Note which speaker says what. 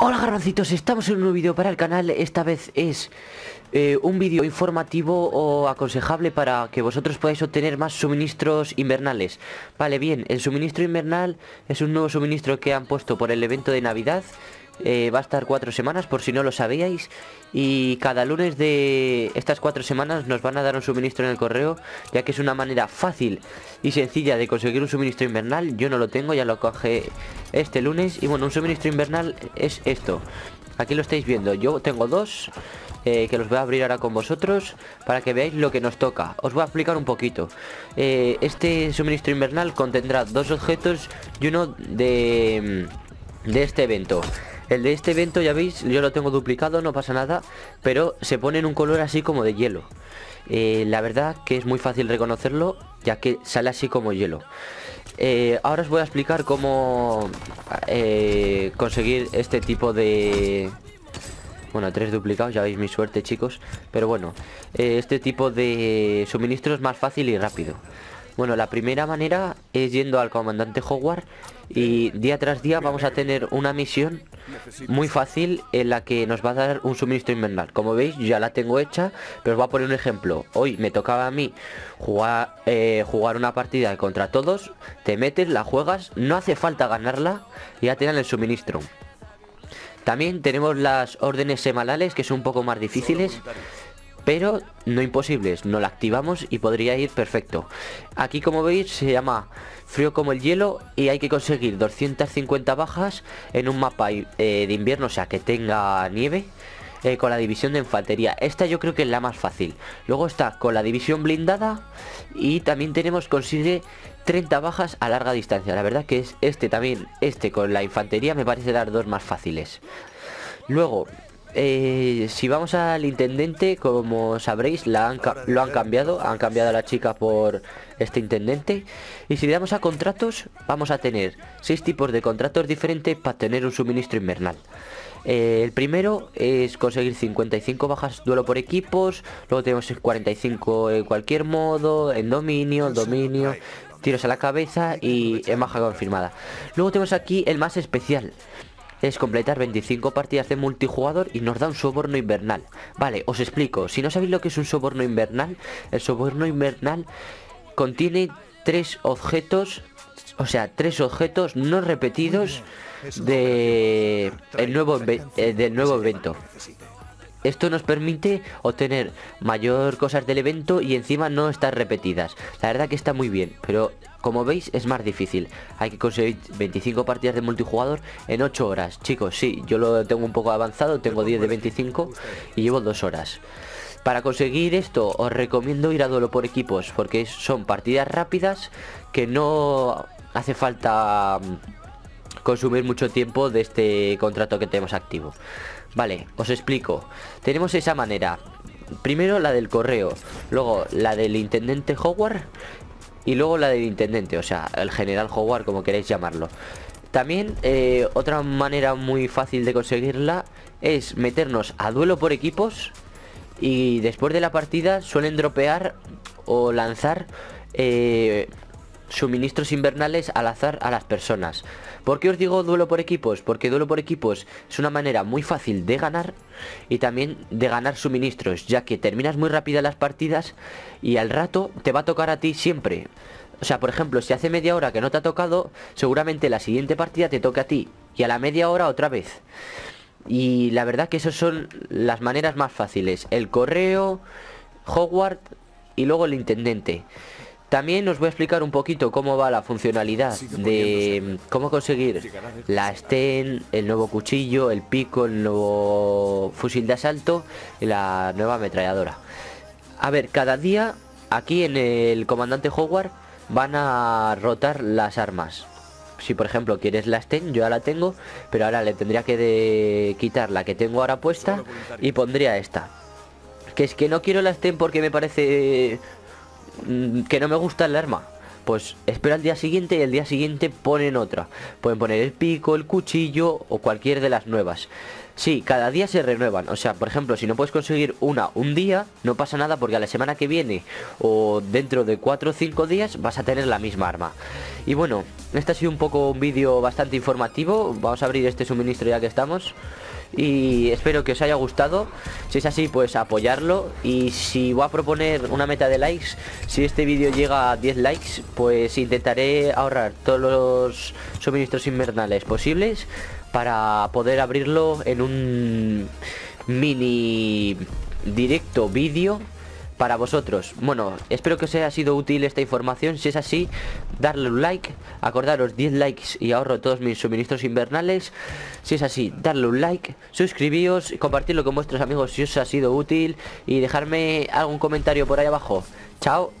Speaker 1: Hola garbancitos, estamos en un nuevo vídeo para el canal, esta vez es eh, un vídeo informativo o aconsejable para que vosotros podáis obtener más suministros invernales. Vale, bien, el suministro invernal es un nuevo suministro que han puesto por el evento de Navidad eh, va a estar cuatro semanas por si no lo sabíais y cada lunes de estas cuatro semanas nos van a dar un suministro en el correo ya que es una manera fácil y sencilla de conseguir un suministro invernal. Yo no lo tengo ya lo coge este lunes y bueno un suministro invernal es esto. Aquí lo estáis viendo. Yo tengo dos eh, que los voy a abrir ahora con vosotros para que veáis lo que nos toca. Os voy a explicar un poquito. Eh, este suministro invernal contendrá dos objetos y uno de de este evento el de este evento, ya veis, yo lo tengo duplicado, no pasa nada, pero se pone en un color así como de hielo. Eh, la verdad que es muy fácil reconocerlo, ya que sale así como hielo. Eh, ahora os voy a explicar cómo eh, conseguir este tipo de... Bueno, tres duplicados, ya veis mi suerte chicos Pero bueno, este tipo de suministros más fácil y rápido bueno, la primera manera es yendo al comandante Hogwarts y día tras día vamos a tener una misión muy fácil en la que nos va a dar un suministro invernal. Como veis, ya la tengo hecha, pero os voy a poner un ejemplo. Hoy me tocaba a mí jugar, eh, jugar una partida contra todos, te metes, la juegas, no hace falta ganarla y ya te dan el suministro. También tenemos las órdenes semanales que son un poco más difíciles pero no imposibles, no la activamos y podría ir perfecto. Aquí como veis se llama frío como el hielo y hay que conseguir 250 bajas en un mapa eh, de invierno, o sea que tenga nieve. Eh, con la división de infantería. Esta yo creo que es la más fácil. Luego está con la división blindada y también tenemos consigue 30 bajas a larga distancia. La verdad que es este también, este con la infantería me parece dar dos más fáciles. Luego, eh, si vamos al intendente, como sabréis, la han lo han cambiado, han cambiado a la chica por este intendente. Y si le damos a contratos, vamos a tener seis tipos de contratos diferentes para tener un suministro invernal. Eh, el primero es conseguir 55 bajas duelo por equipos, luego tenemos 45 en cualquier modo, en dominio, dominio, tiros a la cabeza y en baja confirmada. Luego tenemos aquí el más especial, es completar 25 partidas de multijugador y nos da un soborno invernal. Vale, os explico. Si no sabéis lo que es un soborno invernal, el soborno invernal contiene tres objetos, o sea, tres objetos no repetidos de el nuevo eh, del nuevo evento. Esto nos permite obtener mayor cosas del evento y encima no estar repetidas. La verdad que está muy bien, pero como veis es más difícil. Hay que conseguir 25 partidas de multijugador en 8 horas. Chicos, sí, yo lo tengo un poco avanzado, tengo 10 de 25 y llevo 2 horas. Para conseguir esto os recomiendo ir a duelo por equipos porque son partidas rápidas que no hace falta mm, consumir mucho tiempo de este contrato que tenemos activo. Vale, os explico. Tenemos esa manera. Primero la del correo, luego la del intendente Howard y luego la del intendente, o sea, el general Howard, como queréis llamarlo. También eh, otra manera muy fácil de conseguirla es meternos a duelo por equipos y después de la partida suelen dropear o lanzar eh, suministros invernales al azar a las personas. ¿Por qué os digo duelo por equipos? Porque duelo por equipos es una manera muy fácil de ganar y también de ganar suministros, ya que terminas muy rápida las partidas y al rato te va a tocar a ti siempre. O sea, por ejemplo, si hace media hora que no te ha tocado, seguramente la siguiente partida te toque a ti y a la media hora otra vez. Y la verdad que esas son las maneras más fáciles. El correo, Hogwarts y luego el intendente. También os voy a explicar un poquito cómo va la funcionalidad de cómo conseguir la Sten, el nuevo cuchillo, el pico, el nuevo fusil de asalto y la nueva ametralladora. A ver, cada día aquí en el comandante Howard van a rotar las armas. Si por ejemplo quieres la Sten, yo ya la tengo, pero ahora le tendría que quitar la que tengo ahora puesta y pondría esta. Que es que no quiero la Sten porque me parece Mm, que no me gusta el arma. pues espera el día siguiente y el día siguiente ponen otra. Pueden poner el pico, el cuchillo o cualquier de las nuevas. Sí, cada día se renuevan. O sea, por ejemplo, si no puedes conseguir una un día, no pasa nada porque a la semana que viene o dentro de 4 o 5 días vas a tener la misma arma. Y bueno, este ha sido un poco un vídeo bastante informativo. Vamos a abrir este suministro ya que estamos. Y espero que os haya gustado. Si es así, pues apoyarlo. Y si voy a proponer una meta de likes, si este vídeo llega a 10 likes, pues intentaré ahorrar todos los suministros invernales posibles para poder abrirlo en un mini directo vídeo para vosotros. Bueno, espero que os haya sido útil esta información. Si es así, darle un like. Acordaros 10 likes y ahorro todos mis suministros invernales. Si es así, darle un like, suscribíos, compartirlo con vuestros amigos si os ha sido útil y dejarme algún comentario por ahí abajo. Chao.